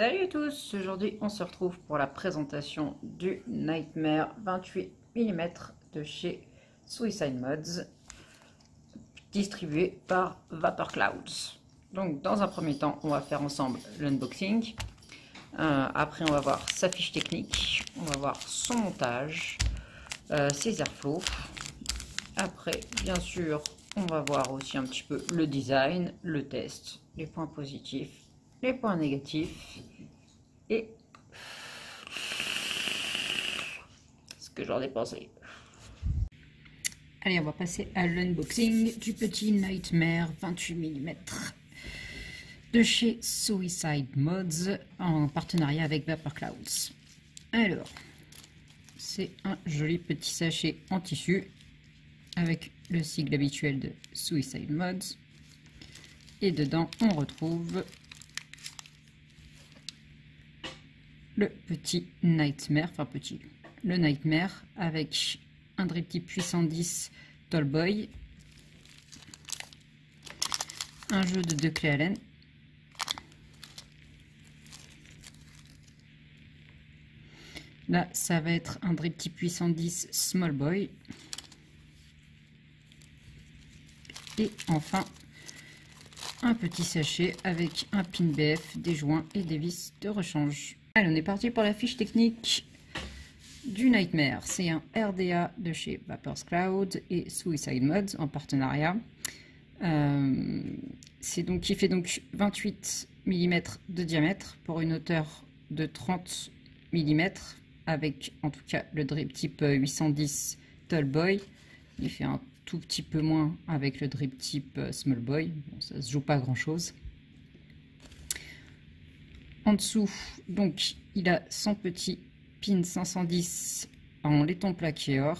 Salut à tous, aujourd'hui on se retrouve pour la présentation du Nightmare 28 mm de chez Suicide Mods, distribué par Vapor Clouds. Donc dans un premier temps, on va faire ensemble l'unboxing. Euh, après on va voir sa fiche technique, on va voir son montage, euh, ses airflows. Après bien sûr, on va voir aussi un petit peu le design, le test, les points positifs les points négatifs et ce que j'en ai pensé. Allez, on va passer à l'unboxing du petit Nightmare 28 mm de chez Suicide Mods en partenariat avec Vapor Clouds. Alors, c'est un joli petit sachet en tissu avec le sigle habituel de Suicide Mods. Et dedans, on retrouve le petit Nightmare, enfin petit, le Nightmare avec un drip type puissant 10 Tallboy, un jeu de deux clés Allen, Là, ça va être un drip type puissant 10 Small Boy. Et enfin, un petit sachet avec un pin BF, des joints et des vis de rechange. Allez, on est parti pour la fiche technique du Nightmare. C'est un RDA de chez Vapors Cloud et Suicide Mods en partenariat. Euh, c'est donc qui fait donc 28 mm de diamètre pour une hauteur de 30 mm avec en tout cas le drip type 810 Tallboy. Il fait un tout petit peu moins avec le drip type Small Boy. ça se joue pas grand chose. En dessous, donc, il a son petit pin 510 en laiton plaqué or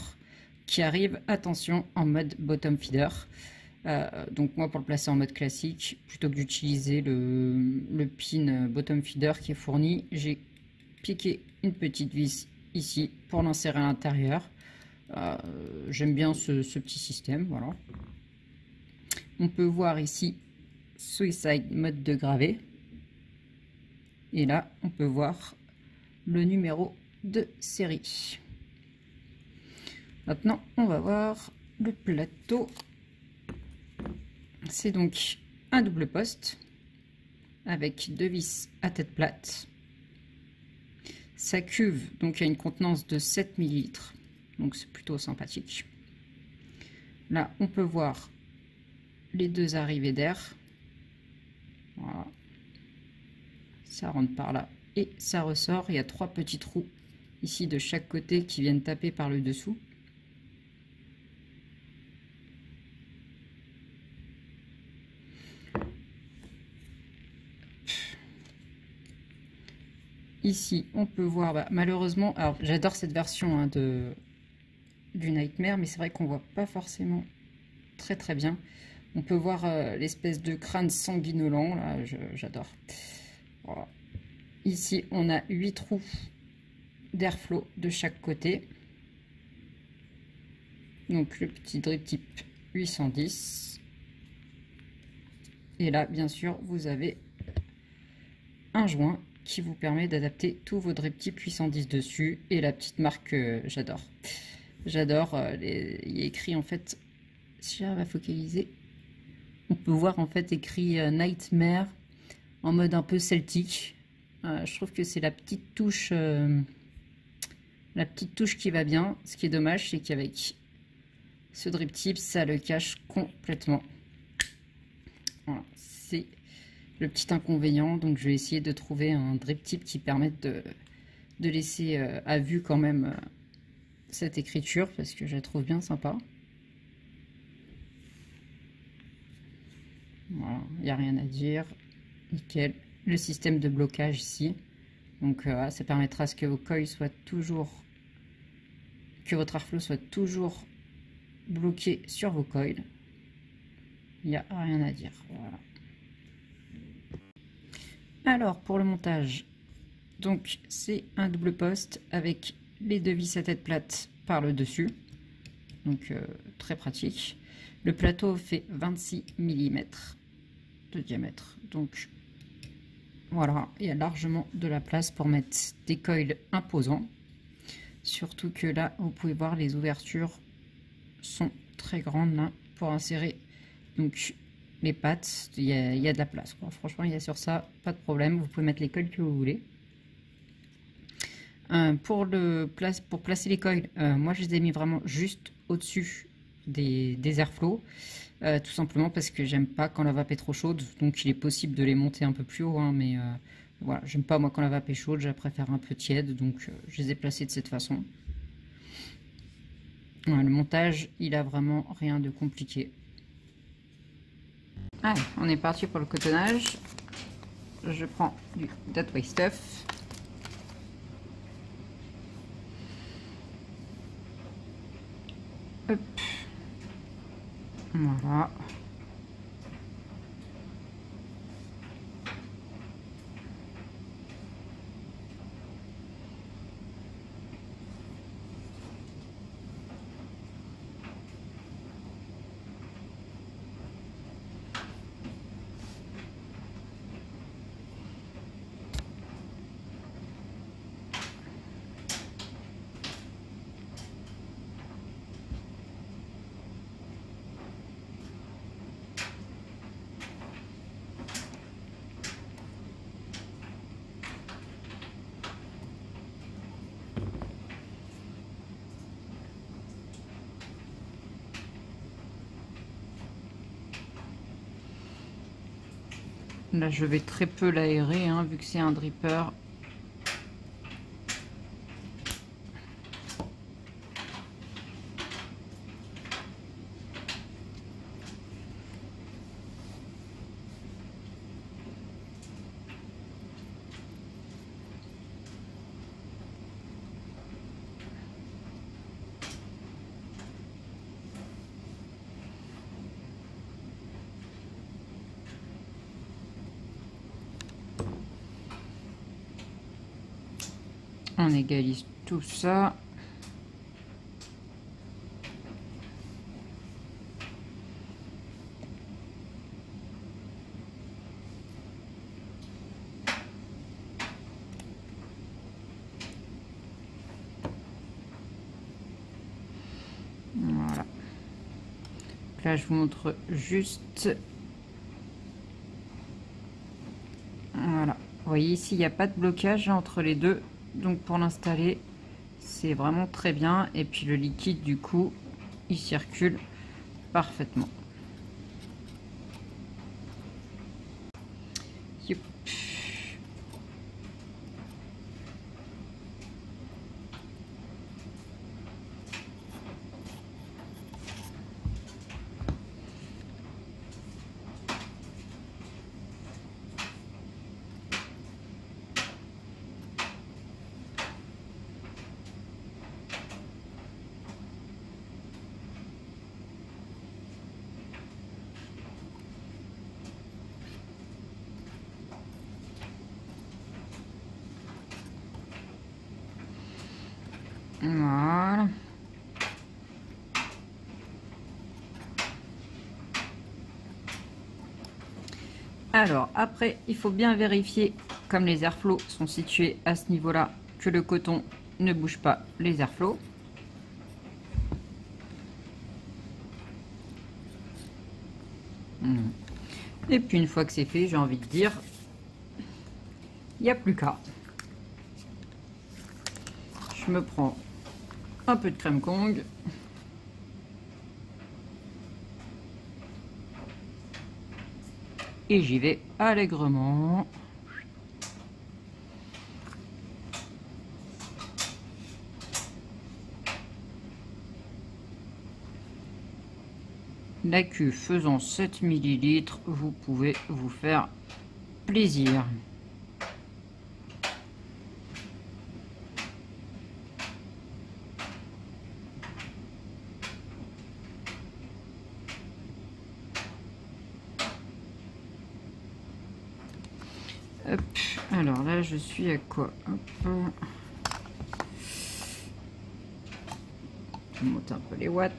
qui arrive, attention, en mode bottom feeder. Euh, donc moi, pour le placer en mode classique, plutôt que d'utiliser le, pin bottom feeder qui est fourni, j'ai piqué une petite vis ici pour l'insérer à l'intérieur. Euh, j'aime bien ce, ce, petit système, voilà. On peut voir ici Suicide mode de gravé. Et là, on peut voir le numéro de série. Maintenant, on va voir le plateau. C'est donc un double poste avec deux vis à tête plate. Sa cuve donc a une contenance de 7 ml, donc c'est plutôt sympathique. Là, on peut voir les deux arrivées d'air. Ça rentre par là et ça ressort. Il y a trois petits trous ici de chaque côté qui viennent taper par le dessous. Ici, on peut voir, bah, malheureusement, alors j'adore cette version hein, de, du Nightmare, mais c'est vrai qu'on voit pas forcément très très bien. On peut voir euh, l'espèce de crâne sanguinolent, là, j'adore. Ici, on a 8 trous d'airflow de chaque côté. Donc le petit drip type 810. Et là, bien sûr, vous avez un joint qui vous permet d'adapter tous vos drip type 810 dessus. Et la petite marque, j'adore. J'adore. Euh, il y a écrit en fait, si j'arrive à focaliser, on peut voir en fait écrit euh, Nightmare en mode un peu celtique. Euh, je trouve que c'est la petite touche euh, la petite touche qui va bien. Ce qui est dommage, c'est qu'avec ce drip tip, ça le cache complètement. Voilà, c'est le petit inconvénient. Donc je vais essayer de trouver un drip tip qui permette de, laisser euh, à vue quand même cette écriture parce que je la trouve bien sympa. Voilà, il n'y a rien à dire. Le système de blocage ici. Donc euh, ça permettra à ce que vos coils soient toujours, que votre airflow soit toujours bloqué sur vos coils. Il n'y a rien à dire. Voilà. Alors pour le montage, donc c'est un double poste avec les deux vis à tête plate par le dessus. Donc euh, très pratique. Le plateau fait 26 mm de diamètre. Donc Voilà, il y a largement de la place pour mettre des coils imposants. Surtout que là, vous pouvez voir, les ouvertures sont très grandes pour insérer donc les pattes. Il y a, de la place. Franchement, il y a sur ça, pas de problème. Vous pouvez mettre les coils que vous voulez. Euh, pour placer les coils, euh, moi je les ai mis vraiment juste au-dessus des, airflows. Euh, tout simplement parce que j'aime pas quand la vape est trop chaude. Donc il est possible de les monter un peu plus haut. Hein, mais voilà, j'aime pas moi quand la vape est chaude. Je préfère un peu tiède. Donc je les ai placés de cette façon. le montage, il a vraiment rien de compliqué. Allez, on est parti pour le cotonnage. Je prends du That Way Stuff. Voilà. Là, je vais très peu l'aérer, hein, vu que c'est un dripper. On égalise tout ça. Voilà. Là, je vous montre juste. Voilà. Vous voyez ici, il n'y a pas de blocage entre les deux donc pour l'installer c'est vraiment très bien. Et puis le liquide du coup il circule parfaitement Voilà. Alors, après, il faut bien vérifier, comme les airflows sont situés à ce niveau-là, que le coton ne bouge pas les airflows. Hmm. Et puis, une fois que c'est fait, j'ai envie de dire, il n'y a plus qu'à. Je me prends un peu de crème Kong. Et j'y vais allègrement. La cuve faisant 7 ml, vous pouvez vous faire plaisir. je suis à quoi Hop. Je monte un peu les watts.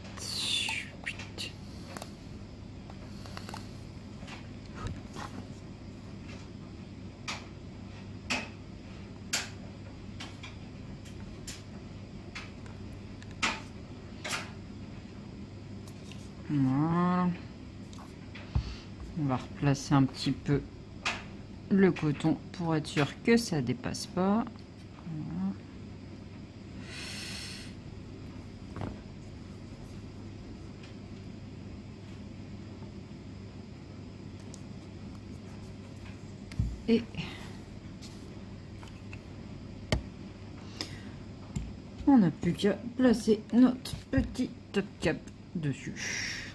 On va replacer un petit peu le coton pour être sûr que ça dépasse pas. Et on n'a plus qu'à placer notre petit top cap dessus.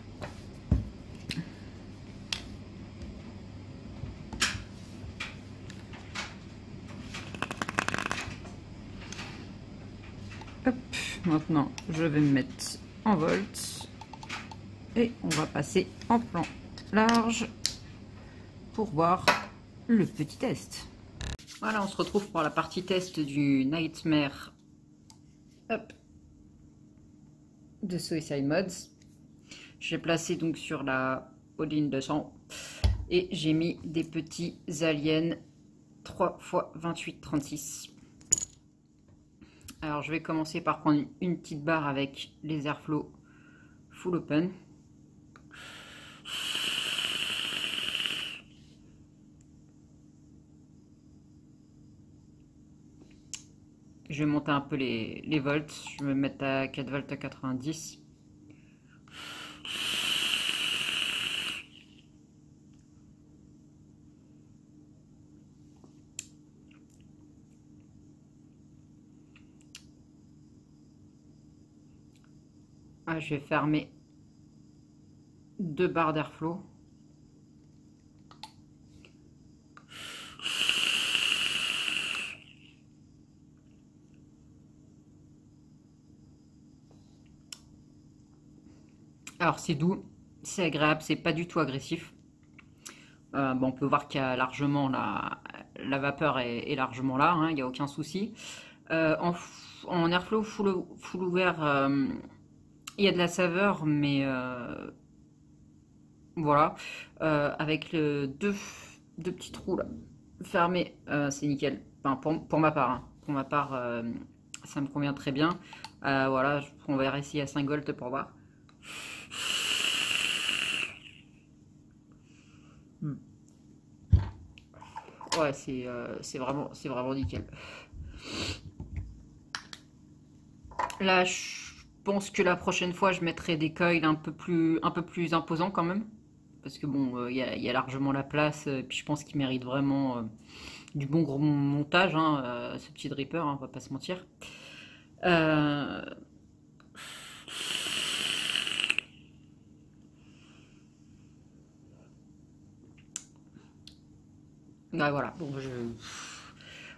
Maintenant je vais me mettre en volt et on va passer en plan large pour voir le petit test. Voilà, on se retrouve pour la partie test du Nightmare de Suicide Mods. J'ai placé donc sur la Odin 200 et j'ai mis des petits aliens 3 x 28 36 alors je vais commencer par prendre une petite barre avec les airflow full open. Je vais monter un peu les, les volts. Je vais me mettre à 4 volts à 90. Ah, je vais fermer deux barres d'airflow. Alors c'est doux, c'est agréable, c'est pas du tout agressif. Euh, bon, on peut voir qu'il y a largement la, vapeur est, largement là, hein, il n'y a aucun souci. Euh, en, airflow full, full ouvert, euh, il y a de la saveur, mais euh, voilà. Euh, avec le deux, deux, petits trous là, fermés, euh, c'est nickel. Enfin, pour, ma part, hein. pour ma part, ça me convient très bien. voilà, on va essayer à 5 volts pour voir. Hmm. Ouais, c'est vraiment, vraiment nickel. Là, je pense que la prochaine fois, je mettrai des coils un peu plus, imposants quand même? Parce que bon, euh, il y, a largement la place. Et puis je pense qu'il mérite vraiment euh, du bon gros montage, hein, euh, ce petit dripper, hein, on va pas se mentir. voilà, bon, je...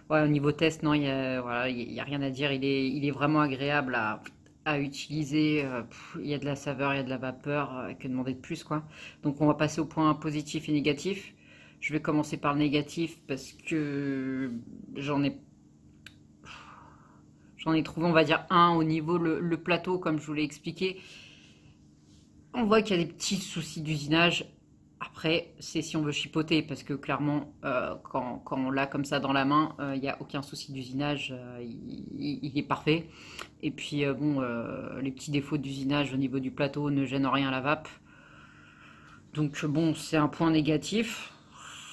au niveau test, non, il n'y a, a rien à dire. Il est, il est vraiment agréable à, à utiliser. Euh, il y a de la saveur, il y a de la vapeur, euh, que demander de plus quoi. Donc on va passer au point positif et négatif. Je vais commencer par le négatif parce que j'en ai j'en ai trouvé on va dire un au niveau le plateau comme je vous l'ai expliqué. On voit qu'il y a des petits soucis d'usinage c'est si on veut chipoter, parce que clairement, euh, quand, on l'a comme ça dans la main, il euh, n'y a aucun souci d'usinage, euh, il, est parfait. Et puis, bon, les petits défauts d'usinage au niveau du plateau ne gênent rien à la vape. Donc, bon, c'est un point négatif,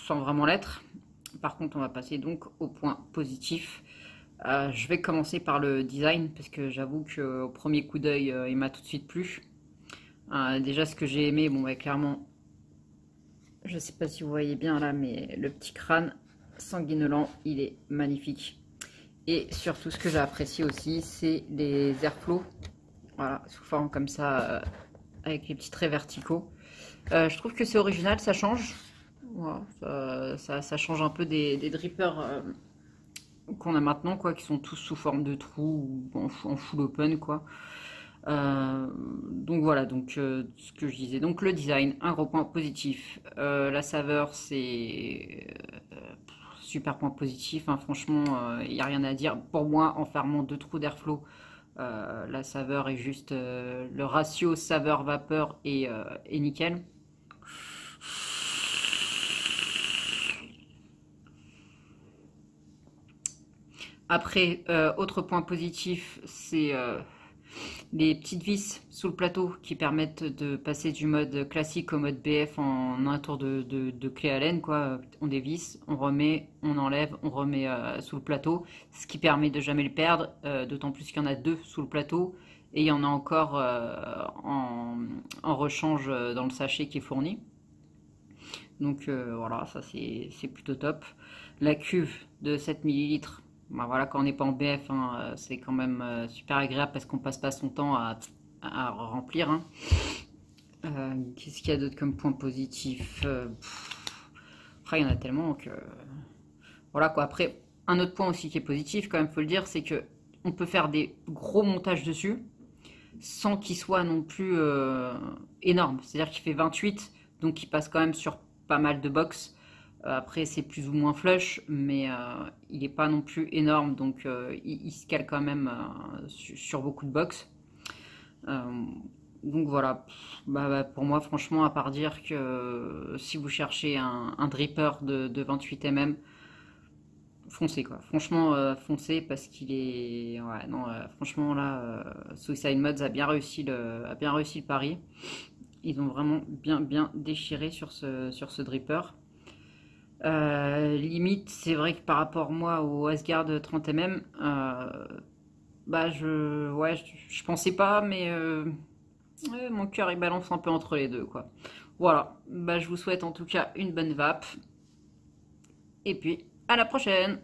sans vraiment l'être. Par contre, on va passer donc au point positif. je vais commencer par le design, parce que j'avoue qu'au premier coup d'œil, il m'a tout de suite plu. déjà, ce que j'ai aimé, bon, clairement, je ne sais pas si vous voyez bien là, mais le petit crâne sanguinolent, il est magnifique. Et surtout, ce que j'ai apprécié aussi, c'est les airflows. Voilà, sous forme comme ça, euh, avec les petits traits verticaux. Euh, je trouve que c'est original, ça change. ça, change un peu des, drippers euh, qu'on a maintenant, quoi, qui sont tous sous forme de trous ou en full open, quoi. Euh, donc voilà, donc euh, ce que je disais. Donc le design, un gros point positif. Euh, la saveur, c'est super point positif. Hein. franchement, il n'y a rien à dire. Pour moi, en fermant deux trous d'airflow, la saveur est juste le ratio saveur-vapeur est, est, nickel. Après, autre point positif, c'est les petites vis sous le plateau qui permettent de passer du mode classique au mode BF en un tour de, clé à laine. Quoi. On dévisse, on remet, on enlève, on remet euh, sous le plateau, ce qui permet de jamais le perdre, euh, d'autant plus qu'il y en a deux sous le plateau. Et il y en a encore euh, en, en, rechange dans le sachet qui est fourni. Donc voilà, ça c'est plutôt top. La cuve de 7 ml bah, voilà, quand on n'est pas en BF, hein, euh, c'est quand même euh, super agréable parce qu'on passe pas son temps à, remplir. Hein. Euh, qu'est-ce qu'il y a d'autre comme point positif Après, il y en a tellement que... Voilà quoi. Après, un autre point aussi qui est positif, quand même, faut le dire, c'est que on peut faire des gros montages dessus sans qu'il soit non plus énorme. C'est-à-dire qu'il fait 28, donc il passe quand même sur pas mal de box. Euh, après, c'est plus ou moins flush, mais euh, il n'est pas non plus énorme, donc euh, il, se cale quand même sur, beaucoup de box. donc voilà, bah, bah, pour moi, franchement, à part dire que si vous cherchez un, dripper de, 28 mm, foncez quoi. Franchement, foncez parce qu'il est. Ouais, non, franchement là, Suicide Mods a bien réussi le, pari. Ils ont vraiment bien déchiré sur ce dripper. Euh, limite, c'est vrai que par rapport moi au Asgard 30 mm, euh, bah je, ouais, je, pensais pas, mais euh, mon cœur il balance un peu entre les deux, quoi. Voilà, bah je vous souhaite en tout cas une bonne vape, et puis à la prochaine.